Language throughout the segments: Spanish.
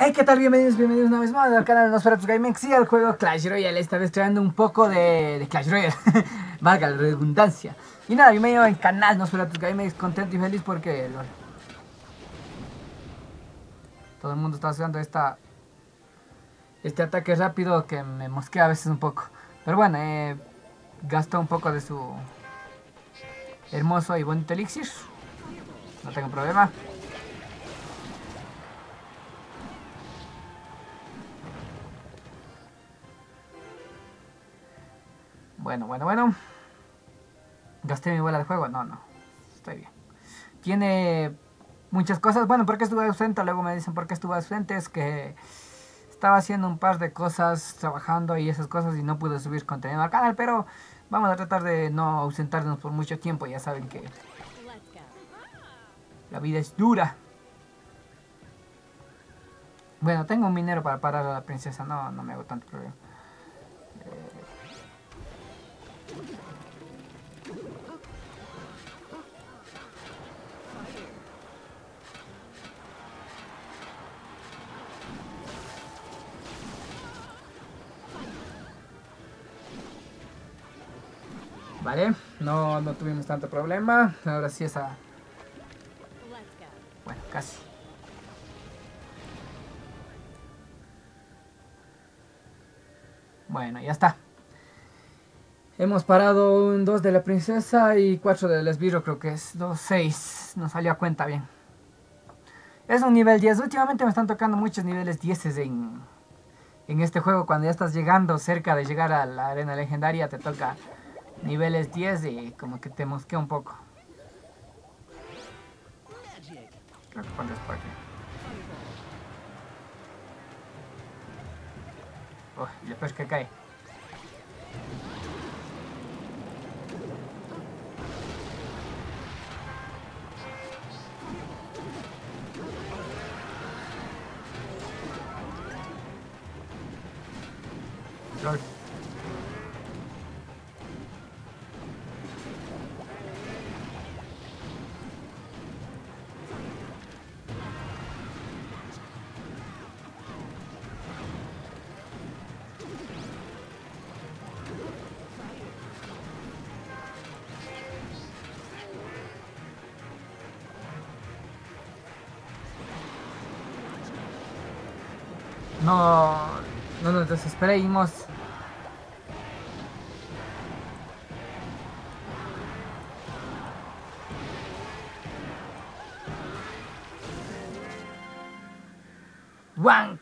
Hey, ¿qué tal? Bienvenidos, bienvenidos una vez más al canal de Nosferatu Gaming y al juego Clash Royale. Esta vez trayendo un poco de, Clash Royale, valga la redundancia. Y nada, bienvenido al canal Nosferatu Gaming, contento y feliz porque todo el mundo está haciendo esta, este ataque rápido que me mosquea a veces un poco. Pero bueno, eh, un poco de su hermoso y bonito elixir. No tengo problema. Bueno, bueno, bueno. Gasté mi bola de juego. No, no. Estoy bien. Tiene muchas cosas. Bueno, ¿por qué estuve ausente? Luego me dicen por qué estuve ausente. Es que estaba haciendo un par de cosas, trabajando y esas cosas y no pude subir contenido al canal. Pero vamos a tratar de no ausentarnos por mucho tiempo. Ya saben que la vida es dura. Bueno, tengo un minero para parar a la princesa. No, no me hago tanto problema. Vale, no, no tuvimos tanto problema. Ahora sí esa... Bueno, casi. Bueno, ya está. Hemos parado un 2 de la princesa y 4 del esbirro, creo que es 2, 6. Nos salió a cuenta bien. Es un nivel 10. Últimamente me están tocando muchos niveles 10 en, en este juego. Cuando ya estás llegando cerca de llegar a la arena legendaria, te toca niveles 10 y como que te mosquea un poco. Creo que. Uy, que cae. No, no nos desesperemos. Wank.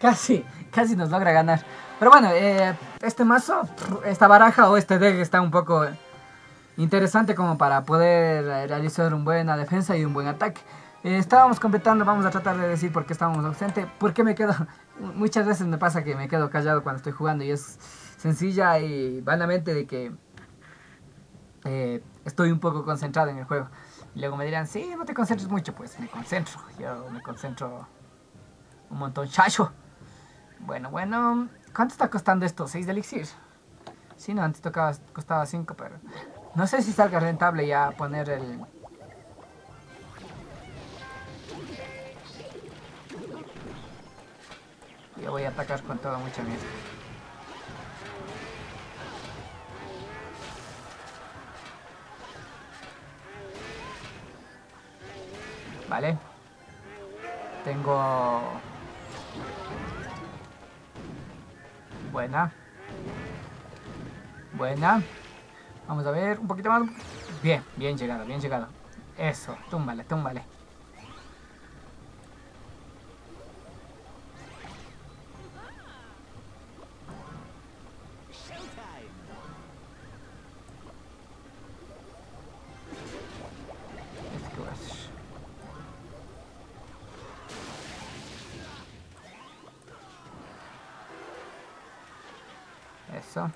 Casi, casi nos logra ganar. Pero bueno, eh, este mazo, esta baraja o este deck está un poco interesante como para poder realizar una buena defensa y un buen ataque. Eh, estábamos completando, vamos a tratar de decir por qué estábamos ausentes. ¿Por qué me quedo? Muchas veces me pasa que me quedo callado cuando estoy jugando y es sencilla y vanamente de que eh, estoy un poco concentrado en el juego. Y luego me dirán, sí, no te concentres mucho. Pues me concentro, yo me concentro un montón, chacho. Bueno, bueno, ¿cuánto está costando esto? ¿6 de elixir? Sí, no, antes tocaba, costaba 5, pero no sé si salga rentable ya poner el Yo voy a atacar con toda mucha mierda. Vale. Tengo... Buena. Buena. Vamos a ver, un poquito más. Bien, bien llegado, bien llegado. Eso, túmbale, túmbale. Eso.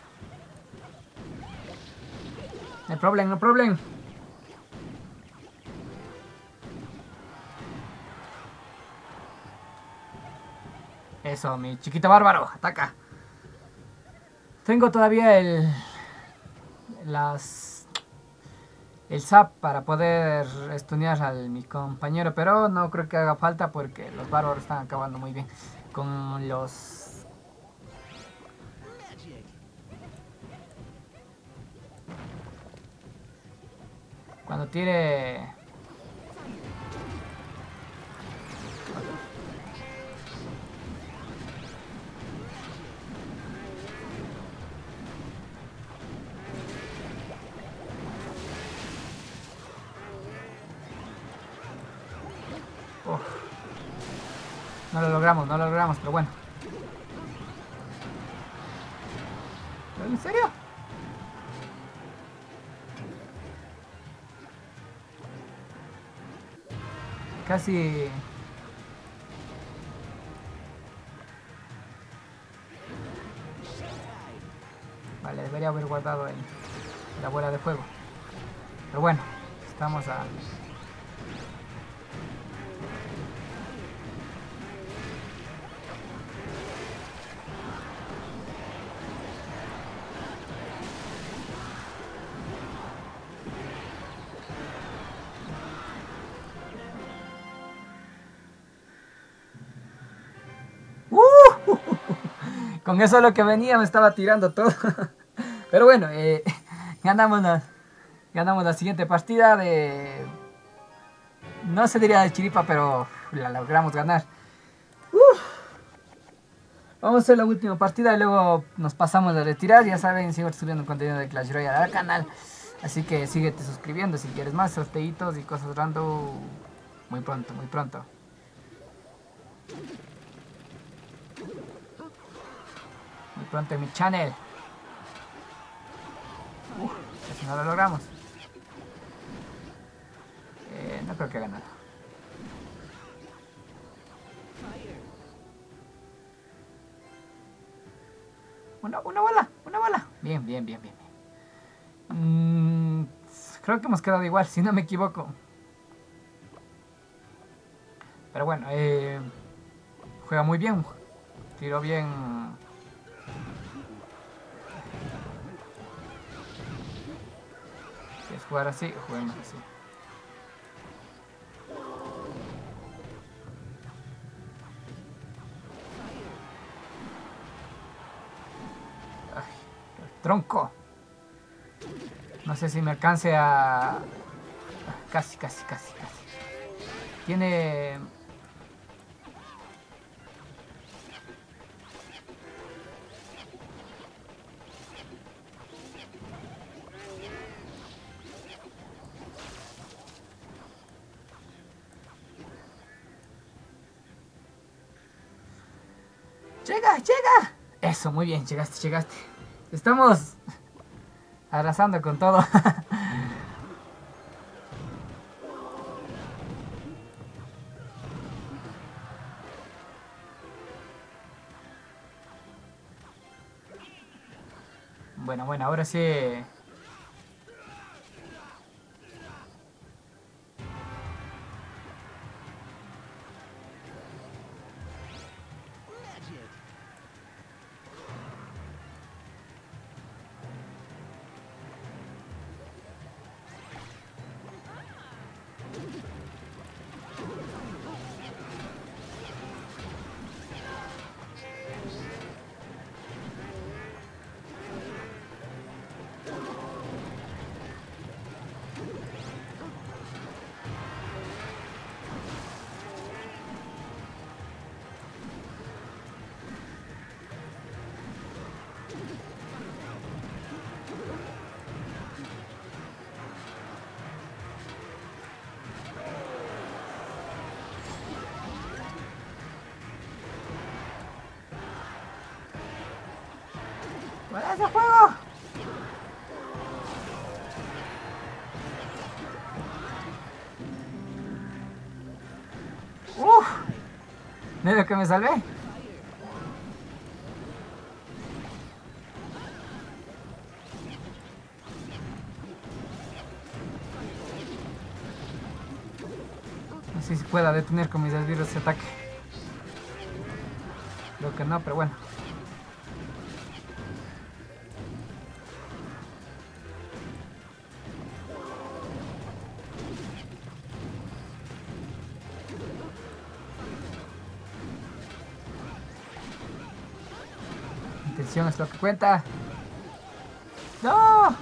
No problem, no problem. Eso, mi chiquito bárbaro, ataca. Tengo todavía el... Las... el zap para poder estudiar a mi compañero, pero no creo que haga falta porque los bárbaros están acabando muy bien con los... Cuando tire No lo logramos, no lo logramos, pero bueno. ¿En serio? Casi... Vale, debería haber guardado el, la bola de fuego. Pero bueno, estamos a Con eso lo que venía me estaba tirando todo. Pero bueno, eh, ganamos, la, siguiente partida de... No se diría de chiripa, pero la logramos ganar. Vamos a hacer la última partida y luego nos pasamos a retirar. Ya saben, sigo subiendo contenido de Clash Royale al canal. Así que síguete suscribiendo si quieres más sorteitos y cosas random muy pronto, muy pronto. Pronto en mi channel. Uf, si no lo logramos. Eh, no creo que haga nada. Una, una bala, una bala. Bien, bien, bien, bien. Mm, creo que hemos quedado igual, si no me equivoco. Pero bueno, eh, juega muy bien. Tiro bien jugar así, juguemos así. Ay, el tronco. No sé si me alcance a... Casi, casi, casi, casi. Tiene Llega, llega. Eso, muy bien, llegaste, llegaste. Estamos arrasando con todo. bueno, bueno, ahora sí ese juego! ¡Uf! Medio que me salvé. No sé si pueda detener con mis desvíos ese ataque. Creo que no, pero bueno. Lo que cuenta. ¡No!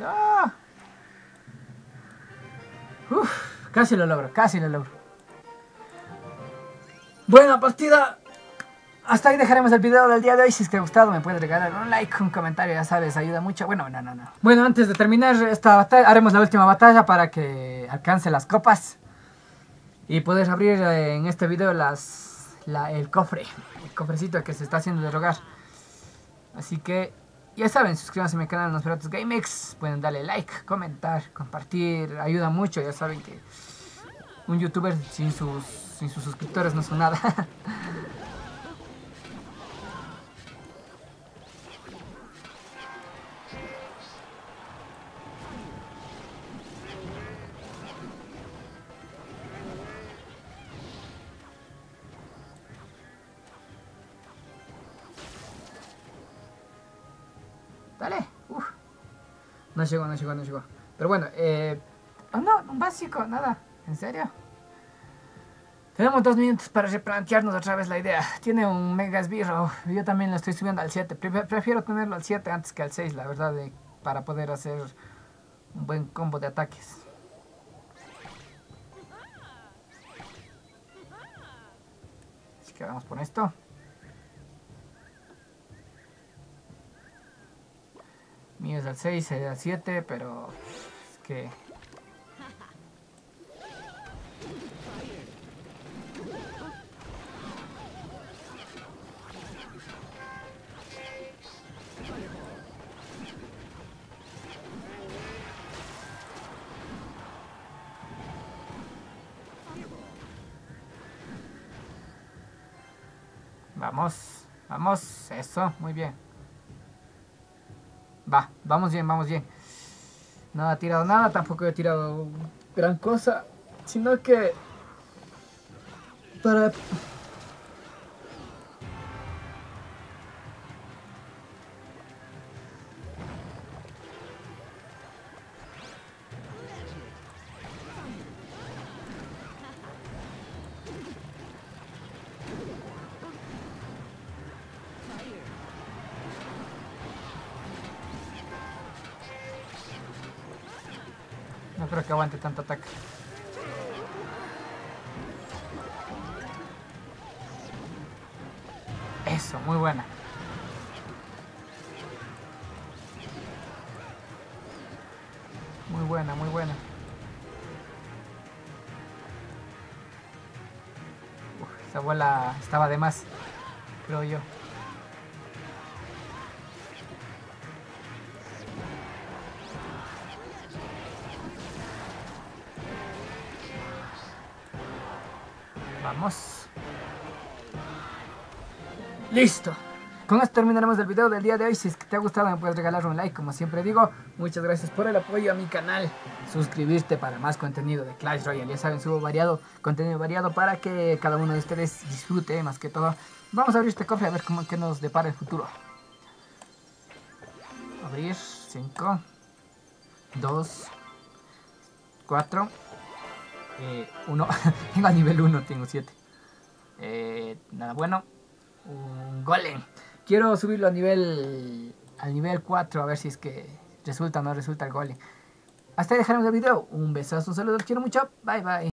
¡Ah! Uf, casi lo logro, casi lo logro. Buena partida. Hasta ahí dejaremos el video del día de hoy. Si es que ha gustado, me puedes regalar un like, un comentario, ya sabes, ayuda mucho. Bueno, no, no, no. Bueno, antes de terminar esta batalla, haremos la última batalla para que alcance las copas. Y puedes abrir eh, en este video el cofre, el cofrecito que se está haciendo de rogar. Así que ya saben, suscríbanse a mi canal Nosferatus GameX. Pueden darle like, comentar, compartir. Ayuda mucho. Ya saben que un youtuber sin sus, sin sus suscriptores no son nada. No llegó, no llegó, no llegó. Pero bueno, eh... Oh, no, un básico, nada. ¿En serio? Tenemos dos minutos para replantearnos otra vez la idea. Tiene un mega esbirro. Yo también lo estoy subiendo al 7. Prefiero tenerlo al 7 antes que al 6, la verdad, para poder hacer un buen combo de ataques. Así que vamos por esto. Mío es al 6, es al 7, pero es que... Vamos, vamos, eso, muy bien. Va, vamos bien, vamos bien. No ha tirado nada, tampoco he tirado gran cosa. Sino que... Para... No creo que aguante tanto ataque. Eso, muy buena. Muy buena, muy buena. Uf, esa bola estaba de más, creo yo. Listo. Con esto terminaremos el video del día de hoy. Si es que te ha gustado me puedes regalar un like, como siempre digo. Muchas gracias por el apoyo a mi canal. Suscribirte para más contenido de Clash Royale. Ya saben, subo variado, contenido variado para que cada uno de ustedes disfrute más que todo. Vamos a abrir este cofre a ver cómo que nos depara el futuro. Abrir 5, 2, 4, 1. Tengo a nivel 1, tengo 7. Eh, nada bueno. Un golem. Quiero subirlo a nivel al nivel 4 a ver si es que resulta o no resulta el golem. Hasta ahí dejaremos el video. Un besazo, un saludo, los quiero mucho. Bye bye.